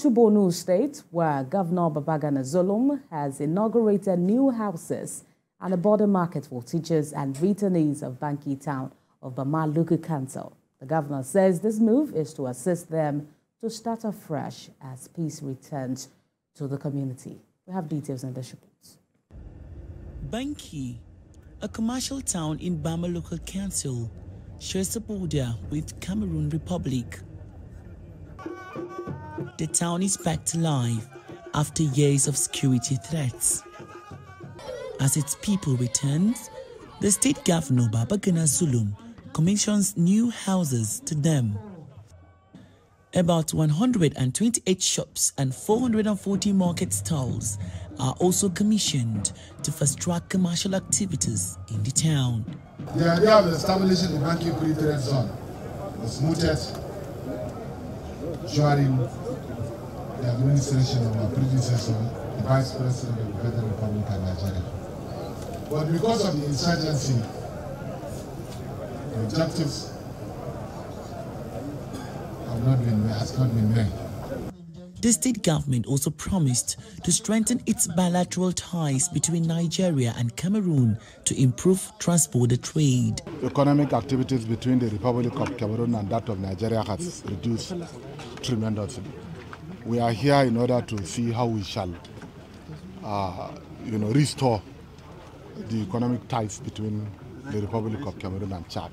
To State, where Governor Babagana Zulum has inaugurated new houses and a border market for teachers and returnees of Banki town of Bama Local Council. The governor says this move is to assist them to start afresh as peace returns to the community. We have details in the report. Banki, a commercial town in Bama Local Council, shares a border with Cameroon Republic. The town is back to life after years of security threats. As its people return, the state governor Babagana Zulum commissions new houses to them. About 128 shops and 440 market stalls are also commissioned to fast-track commercial activities in the town. The idea of establishing the Banki free trade zone was mooted during the administration of our predecessor, the Vice President of the Federal Republic of Nigeria. But because of the insurgency, the objectives have not been, has not been met. The state government also promised to strengthen its bilateral ties between Nigeria and Cameroon to improve transport trade. Economic activities between the Republic of Cameroon and that of Nigeria has reduced tremendously. We are here in order to see how we shall, uh, you know, restore the economic ties between the Republic of Cameroon and Chad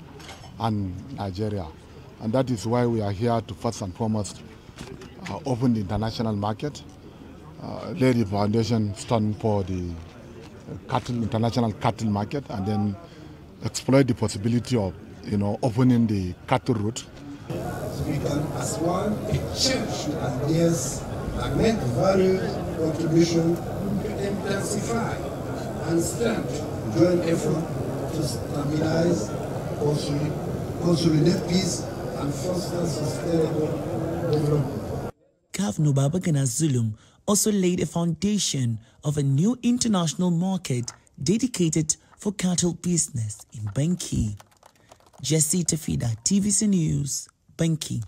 and Nigeria. And that is why we are here to first and foremost uh, open the international market, uh, the foundation stone for the cattle, international cattle market, and then exploit the possibility of, you know, opening the cattle route. We can, as one, change ideas and make value contribution to intensify and strengthen joint effort to stabilize, consolidate peace, and foster sustainable. Governor Babagana Zulum also laid a foundation of a new international market dedicated for cattle business in Banki. Jesse Tafida, TVC News, Banki.